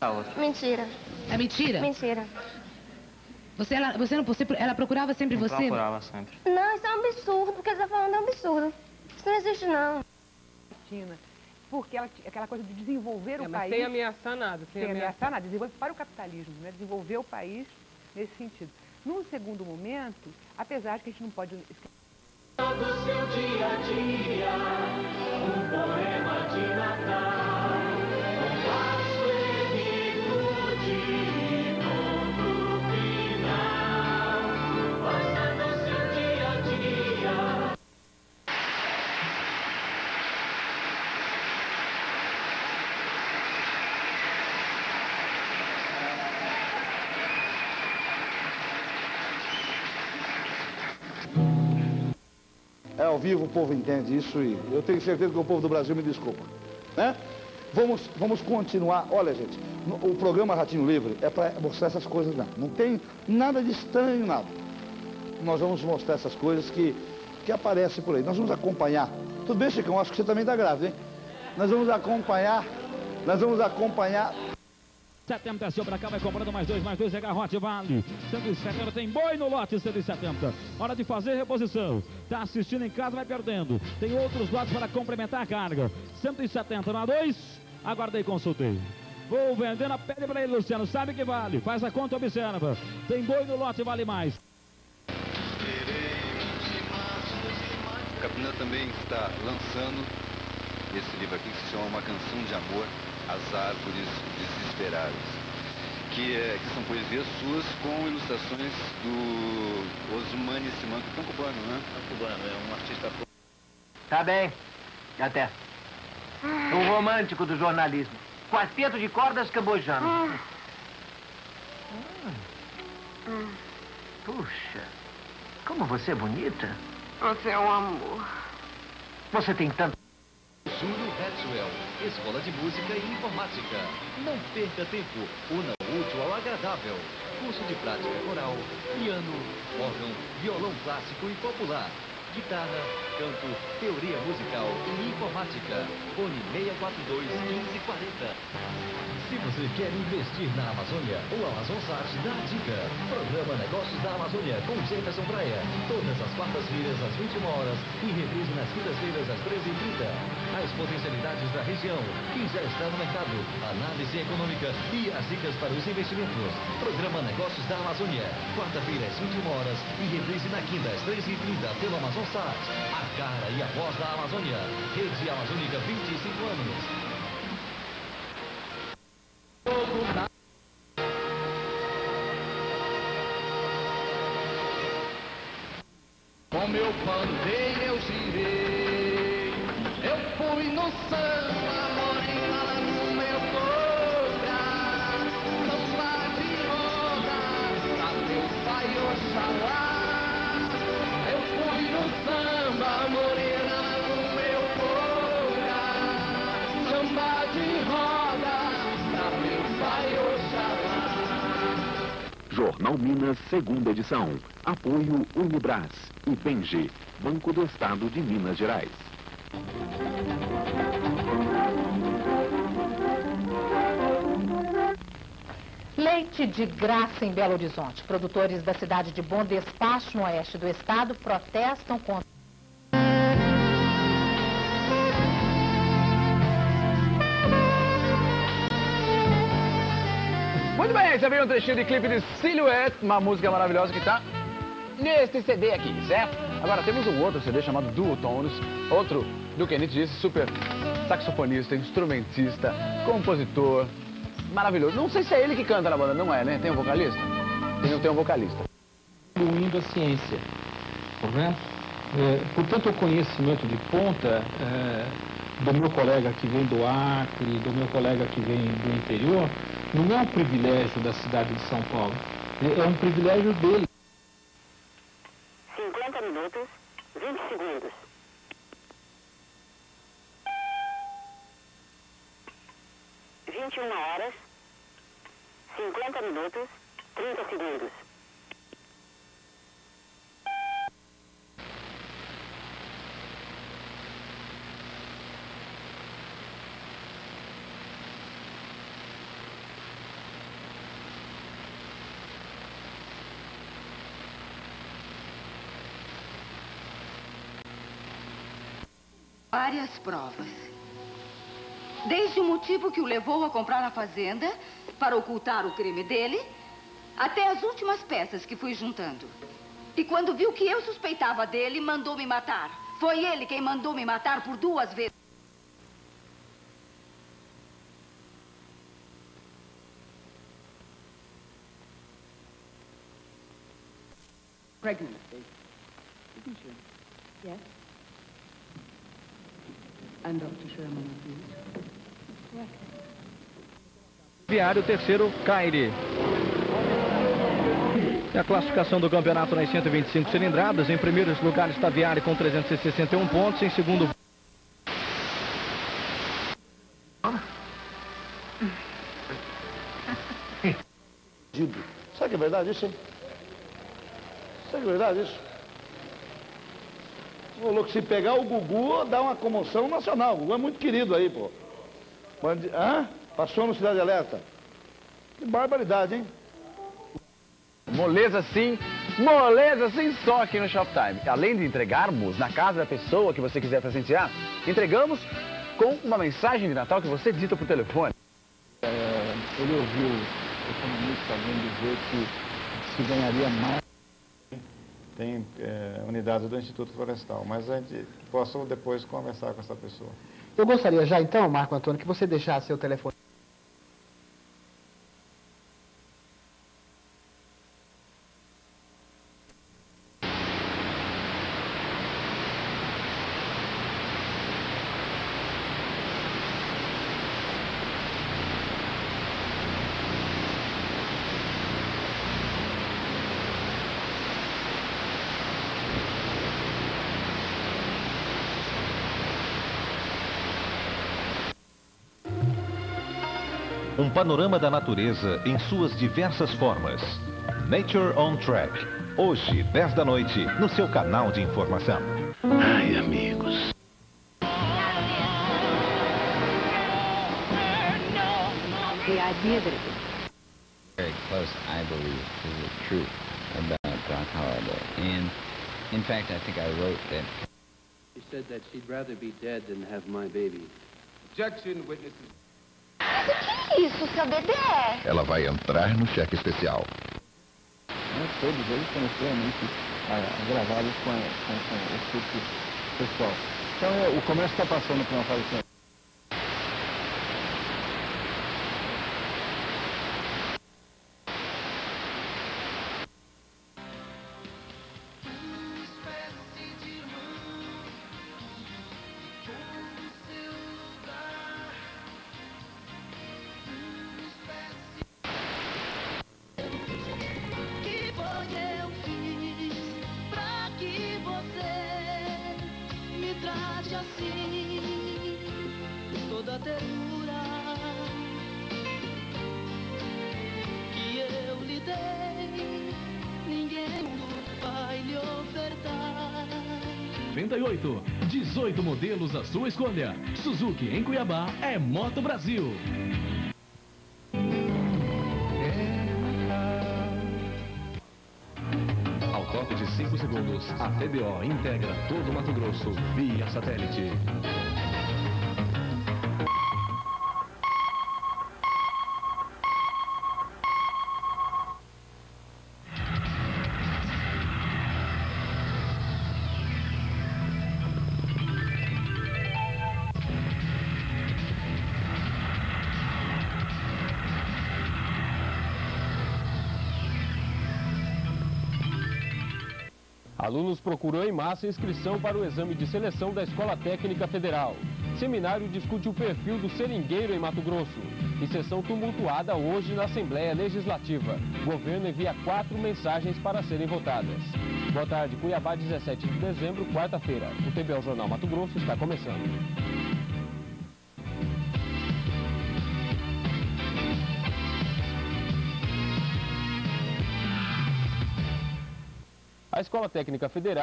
A outra. Mentira. É mentira? Mentira. Você, ela, você não, você, ela procurava sempre você? procurava sempre. Não, isso é um absurdo. O que ele tá falando é um absurdo. Isso não existe, não. China, porque ela, aquela coisa de desenvolver É, o mas país... sem ameaçar nada. Sem, sem ameaçar nada, desenvolver para o capitalismo, né? desenvolver o país nesse sentido. Num segundo momento, apesar de que a gente não pode esquecer do seu dia a dia, um poema de Natal, É ao vivo, o povo entende isso e eu tenho certeza que o povo do Brasil me desculpa. Né? Vamos, vamos continuar. Olha, gente, o programa Ratinho Livre é para mostrar essas coisas, não. Não tem nada de estranho, nada. Nós vamos mostrar essas coisas que, que aparecem por aí. Nós vamos acompanhar. Tudo bem, Chicão? Acho que você também está grávida, hein? Nós vamos acompanhar, nós vamos acompanhar 70 desceu pra cá, vai comprando mais dois, mais dois, é garrote, vale. 170 tem boi no lote, 170. Hora de fazer reposição. Tá assistindo em casa, vai perdendo. Tem outros lotes para complementar a carga. 170 na 2, aguardei, consultei. Vou vendendo a pele para ele, Luciano. Sabe que vale. Faz a conta, observa. Tem boi no lote, vale mais. Capinã também está lançando esse livro aqui que se chama Uma Canção de Amor às Árvores Desesperadas, que, é, que são poesias suas com ilustrações do Osmani Simanco, que é um cubano, né? É um cubano, é um artista... Tá bem. Até. O romântico do jornalismo. Quarteto de cordas cabojando. Hum. Puxa, como você é bonita. Você é um amor. Você tem tanto... Júlio Redwell, Escola de Música e Informática. Não perca tempo, una o útil ao agradável. Curso de prática coral, piano, órgão, violão clássico e popular, guitarra, canto, teoria musical e informática. Fone 642 1540. Se você quer investir na Amazônia, o Amazon Sat dá a dica. Programa Negócios da Amazônia com Jefferson Praia. Todas as quartas-feiras às 21 horas e reprise nas quintas-feiras às 13h30. As potencialidades da região, que já está no mercado, análise econômica e as dicas para os investimentos. Programa Negócios da Amazônia. Quarta-feira às 21 horas e reprise na quinta às 13h30 pelo Amazon Sat. A cara e a voz da Amazônia. Rede Amazônica 25 anos. Com meu pandeiro eu fui no samba, morena lá no meu lugar. Samba de roda, pra meu pai Oxalá. Eu fui no samba, morena lá no meu lugar. Samba de roda, pra meu pai Oxalá. Jornal Minas, segunda edição. Apoio Unibras e Banco do Estado de Minas Gerais. Leite de graça em Belo Horizonte. Produtores da cidade de Bom Despacho, no oeste do estado, protestam contra. Muito bem, você viu um trechinho de clipe de Silhouette, uma música maravilhosa que tá neste CD aqui, certo? Agora temos um outro CD chamado Duo Tones, outro do que a gente disse, super saxofonista, instrumentista, compositor, maravilhoso. Não sei se é ele que canta na banda, não é, né? Tem um vocalista? Tem, tem um vocalista. Incluindo a ciência, correto? É, portanto, o conhecimento de ponta é, do meu colega que vem do Acre, do meu colega que vem do interior, não é um privilégio da cidade de São Paulo, é, é um privilégio dele. 50 minutos, 20 segundos. 21 horas, 50 minutos, 30 segundos. Várias provas. Desde o motivo que o levou a comprar a fazenda para ocultar o crime dele, até as últimas peças que fui juntando. E quando viu que eu suspeitava dele, mandou me matar. Foi ele quem mandou me matar por duas vezes. Pregnancy. Isn't she? Yes. And Dr. Sherman agrees. Viário, terceiro, Caire. A classificação do campeonato nas 125 cilindradas. Em primeiros lugares está Viário com 361 pontos. Em segundo... Será que é verdade isso, hein? Será que é verdade isso? Ô, louco, se pegar o Gugu, dá uma comoção nacional. O Gugu é muito querido aí, pô. Bandi... Hã? Passou no Cidade Alerta. Que barbaridade, hein? Moleza sim, moleza sim só aqui no Shoptime. Além de entregarmos na casa da pessoa que você quiser presentear, entregamos com uma mensagem de Natal que você dita por telefone. É, ele ouviu o economista alguém dizer que se ganharia mais. Tem é, unidades do Instituto Florestal, mas a gente posso depois conversar com essa pessoa. Eu gostaria já então, Marco Antônio, que você deixasse seu telefone. Um panorama da natureza em suas diversas formas. Nature on Track. Hoje, 10 da noite, no seu canal de informação. Ai, amigos. The idea that it very close, I believe, to the truth about Doc Holliday. And in fact, I think I wrote that. She said that she'd rather be dead than have my baby. Objection, witnesses. Que isso, seu bebê? Ela vai entrar no cheque especial. Né, todos eles foram extremamente ah, gravados com, a, com, com o tipo pessoal. Então é, o comércio está passando por uma fase ternura que eu lhe dei, ninguém vai lhe ofertar. 98. 18 modelos à sua escolha. Suzuki em Cuiabá é Moto Brasil. Ao toque de 5 segundos, a TBO integra todo o Mato Grosso via satélite. Alunos procuram em massa inscrição para o exame de seleção da Escola Técnica Federal. Seminário discute o perfil do seringueiro em Mato Grosso. Em sessão tumultuada hoje na Assembleia Legislativa. Governo envia quatro mensagens para serem votadas. Boa tarde, Cuiabá, 17 de dezembro, quarta-feira. O TBO Jornal Mato Grosso está começando. A Escola Técnica Federal